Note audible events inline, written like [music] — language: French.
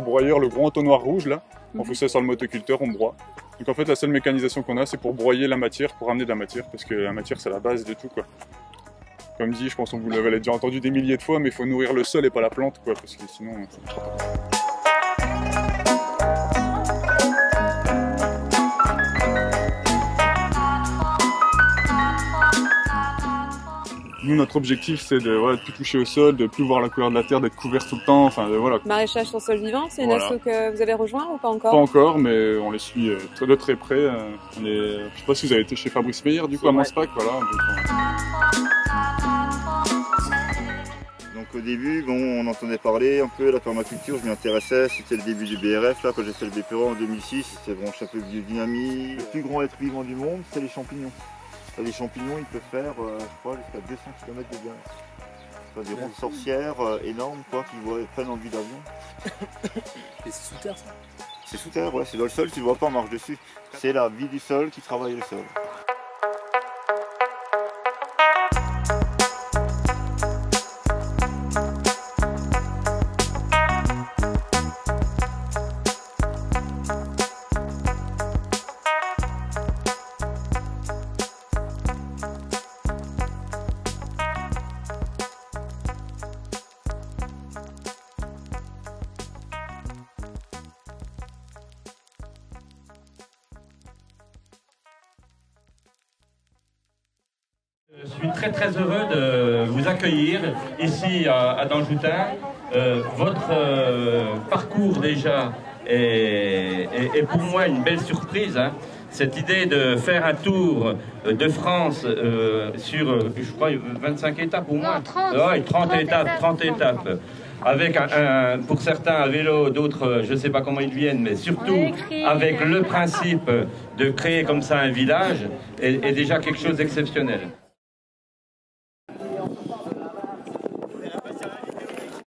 gros broyeur, le gros entonnoir rouge là. On fout ça sur le motoculteur, on broie. Donc en fait, la seule mécanisation qu'on a, c'est pour broyer la matière, pour amener de la matière, parce que la matière, c'est la base de tout, quoi. Comme dit, je pense qu'on vous l'avez déjà entendu des milliers de fois, mais il faut nourrir le sol et pas la plante, quoi, parce que sinon, Nous, notre objectif, c'est de voilà, de tout toucher au sol, de plus voir la couleur de la terre, d'être couvert tout le temps, enfin, de, voilà. Maraîchage sur sol vivant, c'est une Voilà. asso que vous avez rejoint ou pas encore Pas encore, mais on les suit euh, très- de très près. euh, On est... Je sais pas si vous avez été chez Fabrice Meyer, du coup, à. Manspac, voilà. donc, Donc au début, bon, on entendait parler un peu de la permaculture, je m'y intéressais, c'était le début du BRF, là, quand j'ai fait le BPRO en 2006, c'était branché un peu biodynamie. Le plus grand être vivant du monde, c'est les champignons. Les champignons, ils peuvent faire, euh, je crois, jusqu'à 200 km de diamètre. Des rondes sorcières euh, énormes, quoi, qui voient- prennent en vue d'avion. [coughs] Et c'est sous terre ça? C'est sous terre, ouais, c'est dans le sol, tu le vois pas, on marche dessus. C'est la vie du sol qui travaille le sol. Je suis très très heureux de vous accueillir ici à, à Danjoutin. Euh, votre euh, parcours déjà est, est- est pour moi une belle surprise. hein. Cette idée de faire un tour euh, de France euh, sur, euh, je crois, 25 étapes au moins. Non, 30. Ouais, 30, 30 étapes, étapes. 30 étapes. Avec un, un- pour certains à vélo, d'autres, euh, je ne sais pas comment ils viennent, mais surtout avec le principe de créer comme ça un village est, est déjà quelque chose d'exceptionnel.